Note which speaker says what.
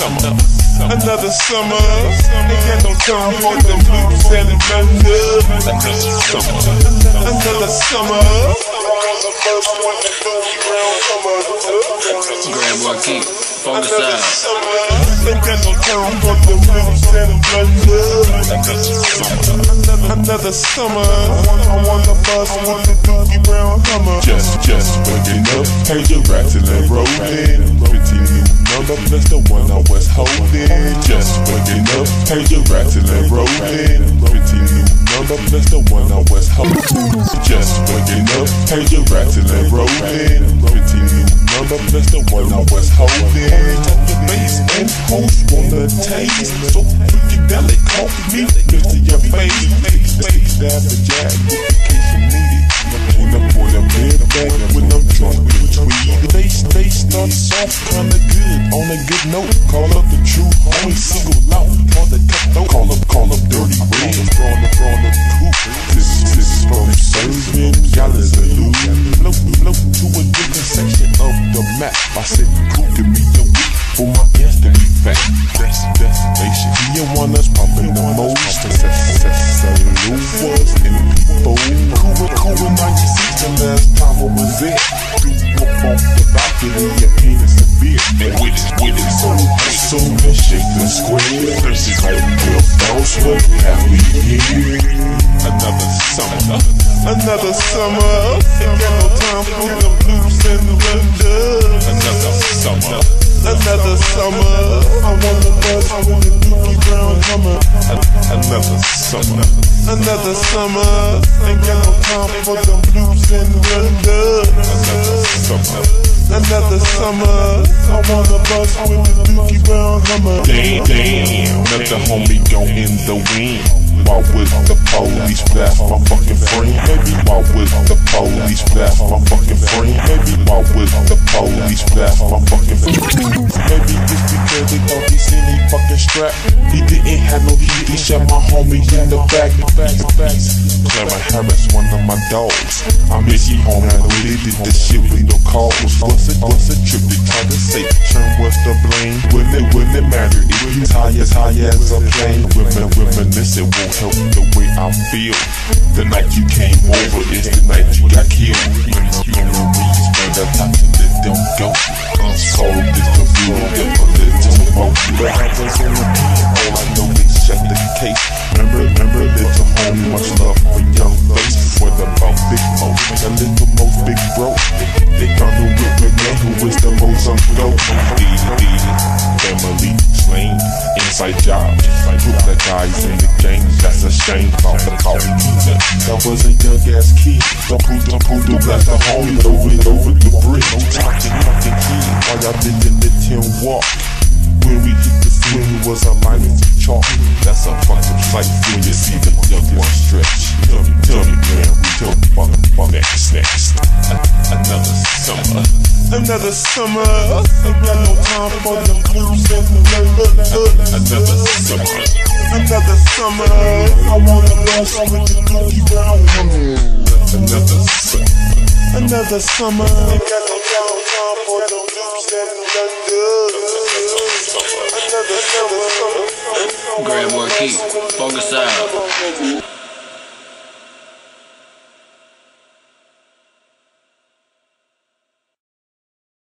Speaker 1: summer, another summer. Ain't got no time for the blues and the. Another summer, another summer.
Speaker 2: Grab what. Focus out.
Speaker 1: Ain't got no time for the blues and the. Another summer. I want the bus with the Dookie Brown Hummer.
Speaker 3: Just, just waking up, hey, you rattling, rolling. Pretty new number plus the holding. Just waking up, hey, you rattling, rolling. Pretty new number plus the one I was holding. Just waking up, hey, you rattling, rolling. Pretty new number plus the one I was holding. The bass and host wanna taste, so freaking call me, Mr. Your face. Stick stab the jack, vacation needed. When I'm on a bed back, when I'm with. Bass off kinda good, on a good note. Call up the true homie, single out, on the cut Call up, call up Dirty Red, from the, from the coop. This, this is from serving gallons of loot. Float, float to a different section of the map. I said, cool, give me the week for my gas to be fat. That's destination. He and one that's pumping the most. Saludos in people. Cuba, Cuba, 96, the last time I was there. Do up off the balcony, a penis and beer. And with it, with it, so, so, shake the square. Is like real what have we here?
Speaker 1: Another summer, another summer. Ain't got no time for the blues and the thunder.
Speaker 3: Another summer.
Speaker 1: Another summer. I want the bus with the Dookie Brown Hummer.
Speaker 3: Another summer.
Speaker 1: Another summer. Ain't got no time for the blues and the thunder.
Speaker 3: Another summer.
Speaker 1: Another summer. I want the bus with the Dookie Brown Hummer.
Speaker 3: Damn, damn, let the homie go in the wind. Why would the police blast my fucking friend? Maybe why would the police blast my fucking friend? Maybe why would the police blast my fucking friend? Maybe it's because they thought he seen he fucking strap. He didn't have no heat, he shot my homie in the back. Clement Harris, one of my dogs. I miss you, homie. We did this shit with no calls. What's a, what's a trip? They tried to say, turn what's the blame? Wouldn't it, wouldn't it matter if you as high as a plane? Women, reminisce, it won't help the way I feel. The night you came over is the night you got killed. Memories, when the time to let them go. Unsolved is the view, get a little more. What happens in the pen? All I know is shut the case. Remember, remember, little homie, much love for young face. What about big mo? A little mo, big bro. They found the whip man who is the most on inside job. Group the guys in the game, that's a shame. About the call That was a young ass kid. Don't don't pull, don't blast the homie over, over the bridge. No talking, nothing kid. While y'all didn't let him walk. When we hit the scene, it was a line of chalk. That's a fucking sight when you see the young one stretch. Tell me, tell me, man, we me, fuck, fuck, next, next. Another summer.
Speaker 1: Another summer. Ain't got no time for the blues and.
Speaker 3: Another summer.
Speaker 1: Another summer. I wanna bus with the Dookie Brown.
Speaker 3: Another summer.
Speaker 1: Another summer. Ain't got no time for the blues and the thunder. Another summer.
Speaker 2: Grab what keep. Focus out.